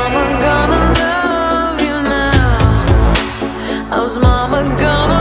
How's mama gonna love you now? How's mama gonna?